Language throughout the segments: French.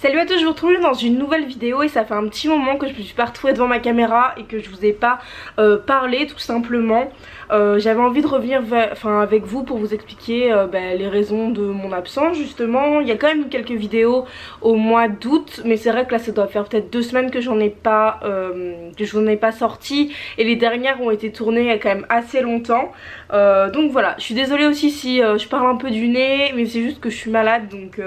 Salut à tous, je vous retrouve dans une nouvelle vidéo et ça fait un petit moment que je me suis pas retrouvée devant ma caméra et que je vous ai pas euh, parlé tout simplement. Euh, j'avais envie de revenir enfin, avec vous pour vous expliquer euh, bah, les raisons de mon absence justement. Il y a quand même quelques vidéos au mois d'août mais c'est vrai que là ça doit faire peut-être deux semaines que j'en ai pas que je n'en ai pas sorti et les dernières ont été tournées il y a quand même assez longtemps. donc voilà, je suis désolée aussi si je parle un peu du nez mais c'est juste que je suis malade donc,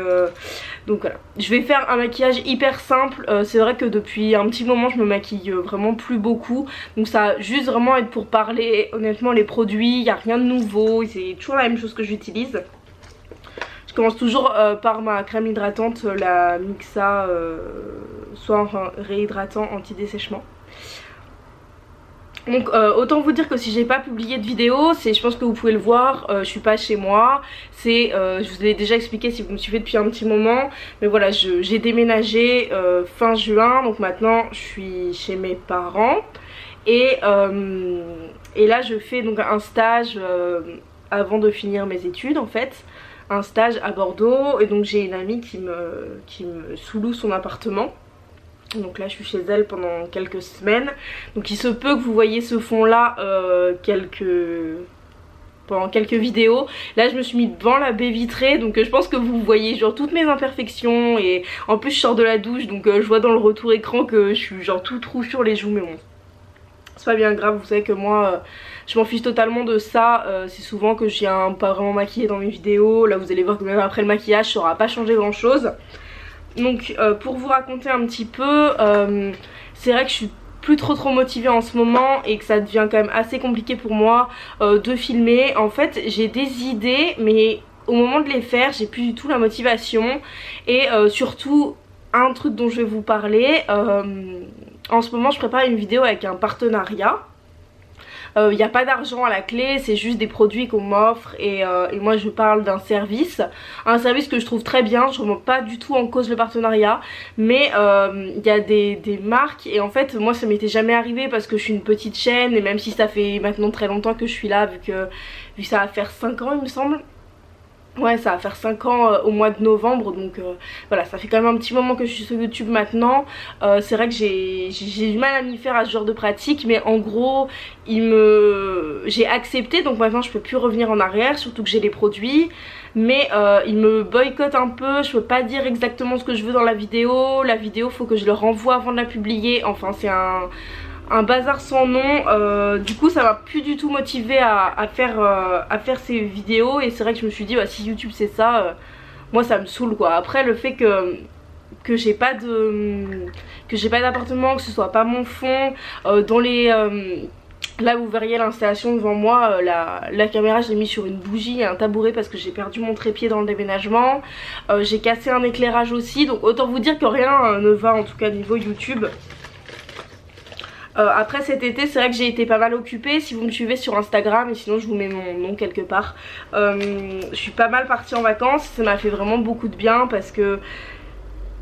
donc voilà. Je vais faire un maquillage hyper simple. Euh, c'est vrai que depuis un petit moment je me maquille euh, vraiment plus beaucoup. Donc ça va juste vraiment être pour parler. Honnêtement les produits, il n'y a rien de nouveau. C'est toujours la même chose que j'utilise. Je commence toujours euh, par ma crème hydratante, la Mixa, soit réhydratant anti-dessèchement. Donc euh, autant vous dire que si j'ai pas publié de vidéo, c'est je pense que vous pouvez le voir, euh, je suis pas chez moi, c'est euh, je vous l'ai déjà expliqué si vous me suivez depuis un petit moment, mais voilà j'ai déménagé fin juin, donc maintenant je suis chez mes parents. Et, là je fais donc un stage avant de finir mes études en fait, un stage à Bordeaux. Et donc j'ai une amie qui me, qui son appartement donc là je suis chez elle pendant quelques semaines. Donc il se peut que vous voyez ce fond là euh, quelques pendant quelques vidéos. Là je me suis mis devant la baie vitrée. Donc euh, je pense que vous voyez genre toutes mes imperfections. Et en plus je sors de la douche. Donc euh, je vois dans le retour écran que je suis genre tout rouge sur les joues. Mais bon c'est pas bien grave. Vous savez que moi je m'en fiche totalement de ça. C'est souvent que j'ai un pas vraiment maquillé dans mes vidéos. Là vous allez voir que même après le maquillage ça aura pas changé grand chose donc euh, pour vous raconter un petit peu, euh, c'est vrai que je suis plus trop trop motivée en ce moment et que ça devient quand même assez compliqué pour moi euh, de filmer. En fait j'ai des idées mais au moment de les faire j'ai plus du tout la motivation et surtout un truc dont je vais vous parler, en ce moment je prépare une vidéo avec un partenariat il euh, n'y a pas d'argent à la clé, c'est juste des produits qu'on m'offre euh, et, moi je parle d'un service. Un service que je trouve très bien, je ne remets pas du tout en cause le partenariat, mais euh, il y a des, marques et en fait moi ça m'était jamais arrivé parce que je suis une petite chaîne et même si ça fait maintenant très longtemps que je suis là vu que, vu ça va faire 5 ans il me semble Ouais ça va faire 5 ans euh, au mois de novembre donc euh, voilà ça fait quand même un petit moment que je suis sur YouTube maintenant. Euh, C'est vrai que j'ai du mal à m'y faire à ce genre de pratique mais en gros il me j'ai accepté donc maintenant je peux plus revenir en arrière surtout que j'ai les produits. Mais il me boycotte un peu je peux pas dire exactement ce que je veux dans la vidéo. La vidéo faut que je le renvoie avant de la publier. Enfin c'est un un bazar sans nom euh, du coup ça m'a plus du tout motivé à, faire, euh, à faire ces vidéos et c'est vrai que je me suis dit bah, si YouTube c'est ça euh, moi ça me saoule quoi après le fait que que j'ai pas de que j'ai pas d'appartement que ce soit pas mon fond dans les Là vous verriez l'installation devant moi, la, la, caméra je l'ai mis sur une bougie et un tabouret parce que j'ai perdu mon trépied dans le déménagement. j'ai cassé un éclairage aussi donc autant vous dire que rien ne va en tout cas niveau YouTube. Euh, après cet été c'est vrai que j'ai été pas mal occupée. Si vous me suivez sur Instagram et sinon je vous mets mon nom quelque part. Euh, Je suis pas mal partie en vacances. Ça m'a fait vraiment beaucoup de bien parce que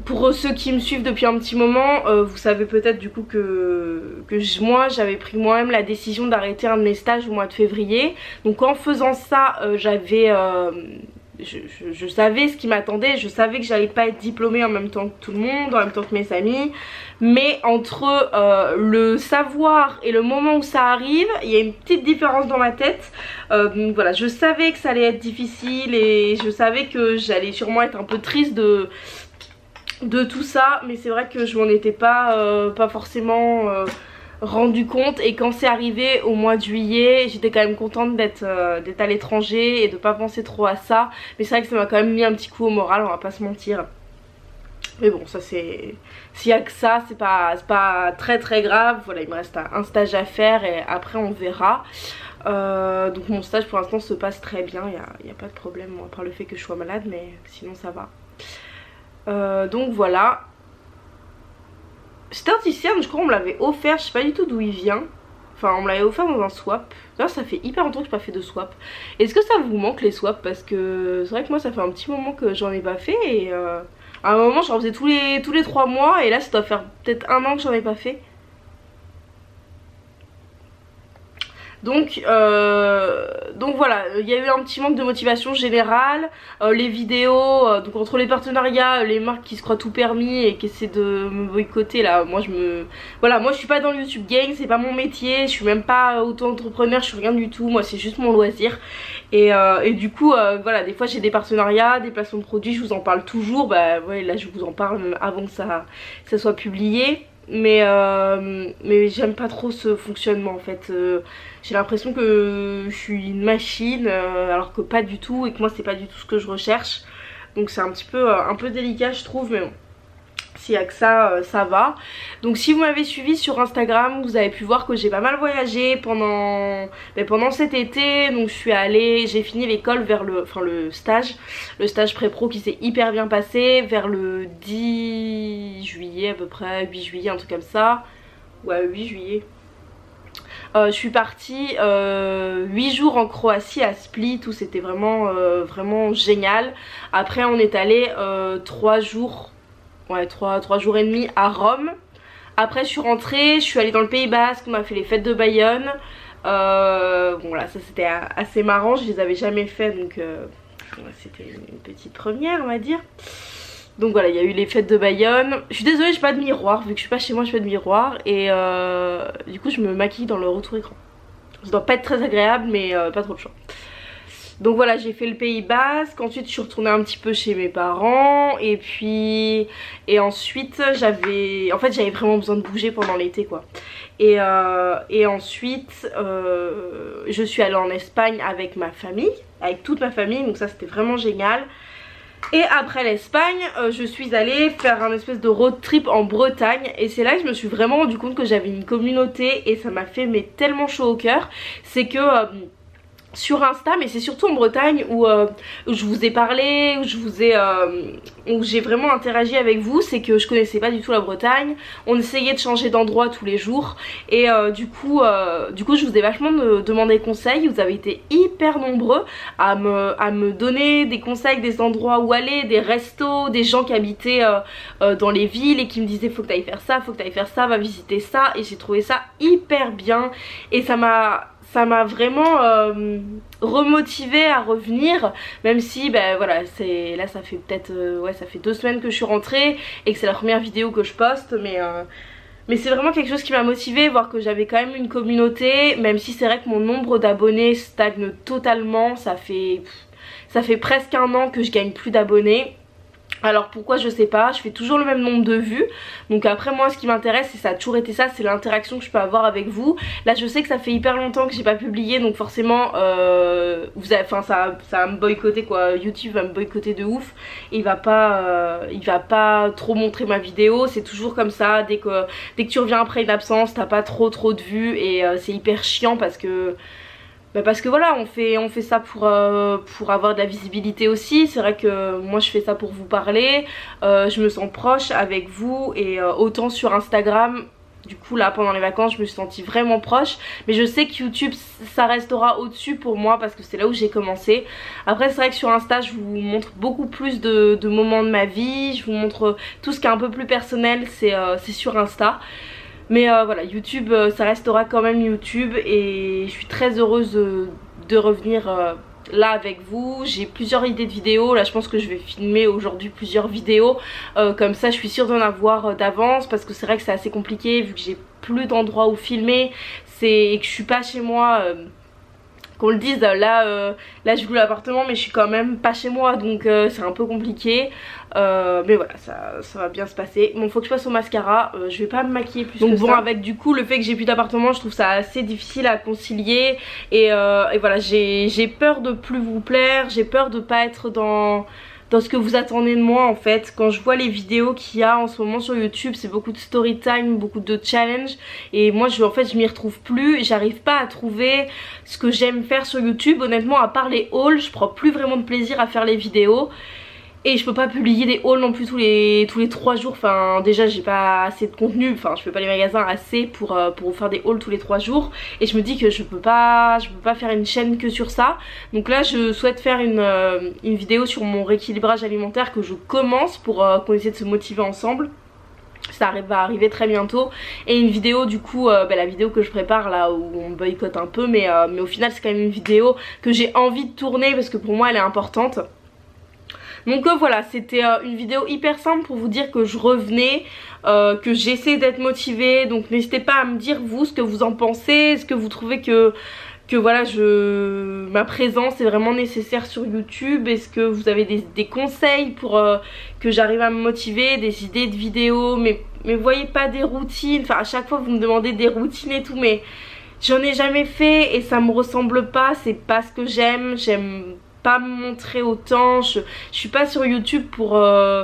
pour ceux qui me suivent depuis un petit moment, euh, vous savez peut-être du coup que, que moi j'avais pris moi-même la décision d'arrêter un de mes stages au mois de février. Donc en faisant ça, j'avais je, savais ce qui m'attendait, je savais que j'allais pas être diplômée en même temps que tout le monde, en même temps que mes amis, mais entre euh, le savoir et le moment où ça arrive, il y a une petite différence dans ma tête. Euh, voilà, je savais que ça allait être difficile et je savais que j'allais sûrement être un peu triste de de tout ça, mais c'est vrai que je m'en étais pas, euh, pas forcément rendu compte. Et quand c'est arrivé au mois de juillet j'étais quand même contente d'être euh, à l'étranger et de pas penser trop à ça. Mais c'est vrai que ça m'a quand même mis un petit coup au moral on va pas se mentir. Mais bon ça c'est s'il y a que ça c'est pas, pas très très grave. Voilà il me reste un stage à faire et après on verra. Euh, donc mon stage pour l'instant se passe très bien. Il n'y a, pas de problème à part le fait que je sois malade mais sinon ça va. Euh, donc voilà un t-shirt, je crois on me l'avait offert, je sais pas du tout d'où il vient. Enfin on me l'avait offert dans un swap. D'ailleurs ça fait hyper longtemps que j'ai pas fait de swap. Est-ce que ça vous manque les swaps? Parce que c'est vrai que moi ça fait un petit moment que j'en ai pas fait et euh, à un moment j'en faisais tous les, tous les 3 mois et là ça doit faire peut-être un an que j'en ai pas fait. Donc, euh, donc voilà, il y a eu un petit manque de motivation générale. Euh, les vidéos, euh, donc entre les partenariats, les marques qui se croient tout permis et qui essaient de me boycotter là, moi je me... Voilà, moi je suis pas dans le YouTube game, c'est pas mon métier, je suis même pas auto-entrepreneur, je suis rien du tout, moi c'est juste mon loisir. Et, du coup, voilà, des fois j'ai des partenariats, des placements de produits, je vous en parle toujours. Bah ouais, là je vous en parle avant que ça, ça soit publié mais, euh, mais j'aime pas trop ce fonctionnement en fait. Euh, j'ai l'impression que je suis une machine euh, alors que pas du tout et que moi c'est pas du tout ce que je recherche. Donc c'est un petit peu un peu délicat je trouve mais bon s'il a que ça, euh, ça va. Donc si vous m'avez suivi sur Instagram, vous avez pu voir que j'ai pas mal voyagé pendant, ben, pendant cet été. Donc je suis allée, j'ai fini l'école vers le, enfin le stage, le stage pré-pro qui s'est hyper bien passé vers le 10 juillet à peu près, 8 juillet, un truc comme ça. Ouais, 8 juillet. Euh, je suis partie euh, 8 jours en Croatie à Split où c'était vraiment, euh, vraiment génial. Après on est allé 3 jours ouais, 3, jours et demi à Rome. Après je suis rentrée, je suis allée dans le Pays Basque, on a fait les fêtes de Bayonne. Euh, bon voilà, ça c'était assez marrant, je les avais jamais fait donc euh, c'était une petite première on va dire. Donc voilà, il y a eu les fêtes de Bayonne. Je suis désolée, j'ai pas de miroir, vu que je suis pas chez moi, je fais de miroir. Et euh, du coup, je me maquille dans le retour écran. Ça doit pas être très agréable, mais pas trop de choix. Donc voilà j'ai fait le Pays Basque, ensuite je suis retournée un petit peu chez mes parents et puis et ensuite j'avais en fait j'avais vraiment besoin de bouger pendant l'été quoi. Et, euh, et ensuite euh, je suis allée en Espagne avec ma famille, avec toute ma famille donc ça c'était vraiment génial. Et après l'Espagne, euh, je suis allée faire un espèce de road trip en Bretagne Et c'est là que je me suis vraiment rendu compte que j'avais une communauté Et ça m'a fait mais tellement chaud au cœur C'est que sur Insta mais c'est surtout en Bretagne où, euh, je vous ai parlé, où je vous ai euh, où j'ai vraiment interagi avec vous, c'est que je connaissais pas du tout la Bretagne, on essayait de changer d'endroit tous les jours. Et euh, du coup du coup je vous ai vachement demandé conseils, vous avez été hyper nombreux à me, à me donner des conseils des endroits où aller, des restos, des gens qui habitaient dans les villes et qui me disaient faut que t'ailles faire ça, faut que t'ailles faire ça, va visiter ça. Et j'ai trouvé ça hyper bien. Et ça m'a ça m'a vraiment euh, remotivé à revenir même si ben voilà c'est là ça fait peut-être euh, ouais ça fait deux semaines que je suis rentrée et que c'est la première vidéo que je poste mais euh, mais c'est vraiment quelque chose qui m'a motivé voir que j'avais quand même une communauté même si c'est vrai que mon nombre d'abonnés stagne totalement ça fait ça fait presque un an que je gagne plus d'abonnés alors pourquoi je sais pas, je fais toujours le même nombre de vues. Donc après moi ce qui m'intéresse et ça a toujours été ça. C'est l'interaction que je peux avoir avec vous. Là je sais que ça fait hyper longtemps que j'ai pas publié. Donc forcément euh, vous avez, enfin ça, ça va me boycotter quoi. YouTube va me boycotter de ouf. Il va pas, euh, il va pas trop montrer ma vidéo. C'est toujours comme ça. Dès que, dès que tu reviens après une absence t'as pas trop trop de vues. Et euh, c'est hyper chiant parce que bah parce que voilà on fait, on fait ça pour, euh, pour avoir de la visibilité aussi. C'est vrai que moi je fais ça pour vous parler. Euh, je me sens proche avec vous et euh, autant sur Instagram du coup là pendant les vacances je me suis sentie vraiment proche. Mais je sais que YouTube ça restera au dessus pour moi parce que c'est là où j'ai commencé. Après c'est vrai que sur Insta je vous montre beaucoup plus de, de, moments de ma vie. Je vous montre tout ce qui est un peu plus personnel. C'est sur Insta mais euh, voilà, YouTube, euh, ça restera quand même YouTube et je suis très heureuse de, revenir euh, là avec vous. J'ai plusieurs idées de vidéos. Là je pense que je vais filmer aujourd'hui plusieurs vidéos. Comme ça je suis sûre d'en avoir d'avance parce que c'est vrai que c'est assez compliqué vu que j'ai plus d'endroits où filmer. Et que je suis pas chez moi qu'on le dise là euh, là je loue l'appartement mais je suis quand même pas chez moi donc euh, c'est un peu compliqué. Euh, mais voilà ça, ça, va bien se passer. Bon faut que je passe au mascara je vais pas me maquiller plus donc bon avec du coup le fait que j'ai plus d'appartement je trouve ça assez difficile à concilier. Et, et voilà j'ai peur de plus vous plaire j'ai peur de pas être dans dans ce que vous attendez de moi en fait. Quand je vois les vidéos qu'il y a en ce moment sur youtube c'est beaucoup de story time beaucoup de challenge. Et moi je, en fait je m'y retrouve plus j'arrive pas à trouver ce que j'aime faire sur youtube. Honnêtement à part les hauls je prends plus vraiment de plaisir à faire les vidéos et je peux pas publier des hauls non plus tous les tous les 3 jours. Enfin déjà j'ai pas assez de contenu. Enfin je fais pas les magasins assez pour, euh, faire des hauls tous les 3 jours. Et je me dis que je peux pas je peux pas faire une chaîne que sur ça. Donc là je souhaite faire une, euh, vidéo sur mon rééquilibrage alimentaire que je commence pour euh, qu'on essaie de se motiver ensemble. Ça va arriver très bientôt. Et une vidéo du coup bah, la vidéo que je prépare là où on boycotte un peu. Mais, mais au final c'est quand même une vidéo que j'ai envie de tourner parce que pour moi elle est importante donc euh, voilà c'était euh, une vidéo hyper simple pour vous dire que je revenais euh, que j'essaie d'être motivée. Donc n'hésitez pas à me dire vous ce que vous en pensez. Est-ce que vous trouvez que que voilà je ma présence est vraiment nécessaire sur YouTube? Est-ce que vous avez des, conseils pour que j'arrive à me motiver? Des idées de vidéos? Mais mais voyez pas des routines. Enfin à chaque fois vous me demandez des routines et tout mais j'en ai jamais fait et ça me ressemble pas. C'est pas ce que j'aime. J'aime pas me montrer autant. Je, je suis pas sur YouTube pour... Euh,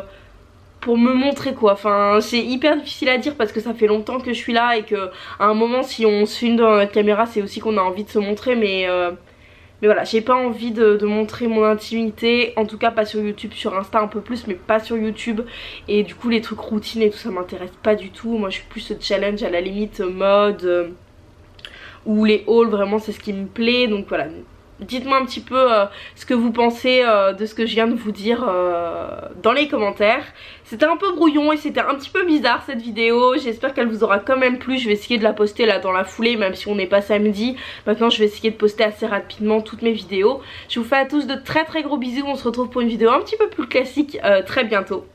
pour me montrer quoi, enfin c'est hyper difficile à dire parce que ça fait longtemps que je suis là et que à un moment si on se filme dans notre caméra c'est aussi qu'on a envie de se montrer mais euh, mais voilà j'ai pas envie de, de, montrer mon intimité en tout cas pas sur YouTube, sur Insta un peu plus mais pas sur YouTube. Et du coup les trucs routines et tout ça m'intéresse pas du tout, moi je suis plus challenge à la limite mode euh, ou les hauls vraiment c'est ce qui me plaît. Donc voilà Dites-moi un petit peu euh, ce que vous pensez euh, de ce que je viens de vous dire euh, dans les commentaires. C'était un peu brouillon et c'était un petit peu bizarre cette vidéo. J'espère qu'elle vous aura quand même plu. Je vais essayer de la poster là dans la foulée même si on n'est pas samedi. Maintenant je vais essayer de poster assez rapidement toutes mes vidéos. Je vous fais à tous de très très gros bisous. On se retrouve pour une vidéo un petit peu plus classique très bientôt.